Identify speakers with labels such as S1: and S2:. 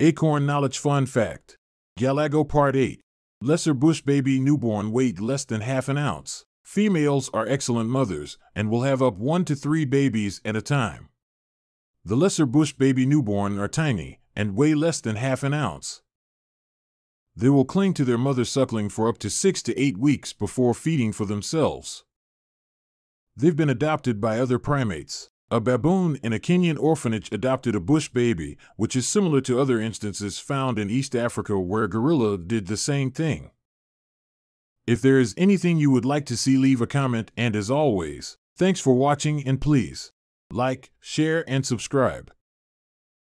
S1: Acorn Knowledge Fun Fact Galago Part 8 Lesser bush baby newborn weight less than half an ounce. Females are excellent mothers and will have up one to three babies at a time. The lesser bush baby newborn are tiny and weigh less than half an ounce. They will cling to their mother suckling for up to six to eight weeks before feeding for themselves. They've been adopted by other primates. A baboon in a Kenyan orphanage adopted a bush baby, which is similar to other instances found in East Africa where gorilla did the same thing. If there is anything you would like to see, leave a comment, and as always, thanks for watching and please like, share, and subscribe.